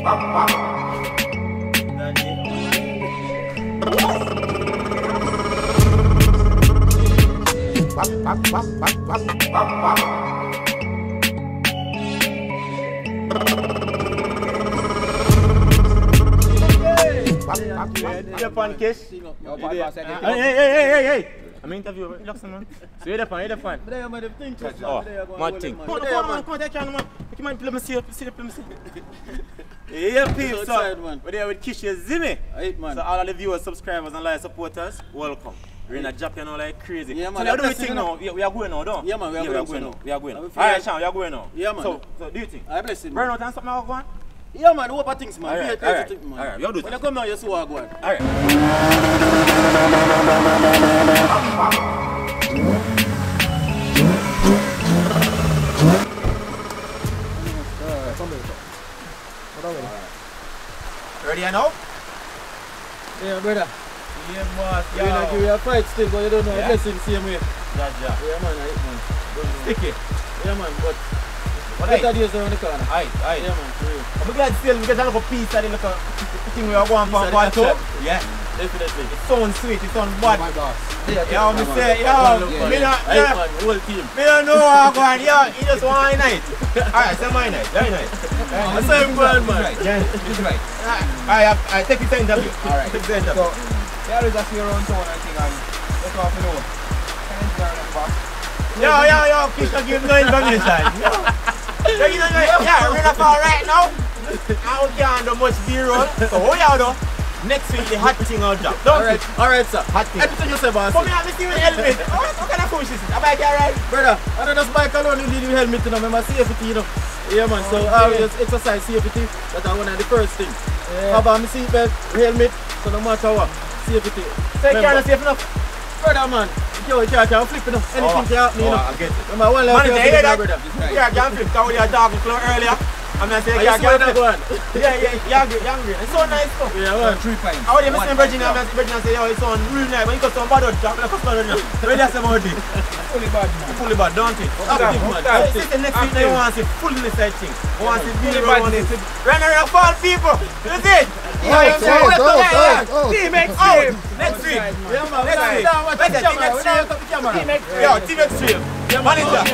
Yo, Hey, hey, hey, hey, hey. I'm interviewing. Relax, man. So you're the fan, you're the fan. Oh, it, Come on, come on. Come on, take care, man. Come on, let me see you. See the, let me see. Yeah, peeps. outside, So, man. we're there with Kishi Zimmy. Aight, man. So all of the viewers, subscribers, and live supporters, welcome. We're in a job, you know, like crazy. Yeah, so man, now do we think now? We, we are going now, don't Yeah, man, we are going going now. now. We are going now. will feel All right, like- Sean, we are going now. Yeah, man. So, so do you think? I bless him. Burn out and something I want? Yeah, man, what things, man. Alright, Be a crazy alright, thing, man. alright, you do When that. you come here, you see what I go on. All right. Ready now? Yeah, brother. Yeah, boss. You know, give you a fight still, but you don't know. Yeah. I bless him same way. Yeah, yeah. Yeah, man, I man. Sticky. Yeah, man, but What better I? days around the corner. Aye, aye. Yeah, man. I'm glad still we get a little piece of the little thing we are going for Piece part two. Yeah. Definitely. It sounds sweet, it sounds bad. Bad boss. Yo, me man. say, yo, Yeah, me yeah. not, yeah. man, whole team. Me don't know how go on. Yo, you just want my night. Alright, say my night. Very nice. I say him going, man. Right. Yeah. This is right. Alright, I take it to interview. Alright. Take it interview. So, there is a few around town, I think, and let's off you know. Can you turn the boss? Yo, yo, yo, Kish, don't give no information. Yo, Yo, you know, like, yeah, we're not far right now. I can't do much B-roll. So, what y'all do? Next week, the hot thing out drop. Don't Alright, alright, sir. Hot thing. Everything you say, boss. Come here, let me see you with helmet. Oh, what kind of push is it? I alright? Brother, I don't just bike alone, you need your helmet, you know, remember safety, you know. Yeah, man, so oh, uh, I always exercise safety. That's one of the first things. Yeah. Have on my seatbelt, helmet, so no matter what, safety. Take care of safe enough. Brother, man, you can't, can't flip, know. Anything oh, can happen, you Oh, know. I get it. Remember, one life you you have hear to that? live, brother. Yeah, can't flip. That what you were talking about earlier. I'm not saying you can't flip. one? Yeah, yeah, you're angry, angry. It's so nice stuff. Yeah, man. Three pints. I One say pint Virginia. I'm not Virginia say, yo, it's on real nice. When you go to bad out, I'm like, customer, where that's about it? Fully bad, man. Fully bad, don't it? Active, man. Active. see, the next week, they want to see fullness, I think. I want to see Fully. I want to see run around fall people. You see? Out, out, out, out, out. Team. Next week. Yeah, man. Next week. time, watch the Better, Team Extreme. don't have the camera. Yo, Team Extreme. Manager.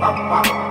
Oh,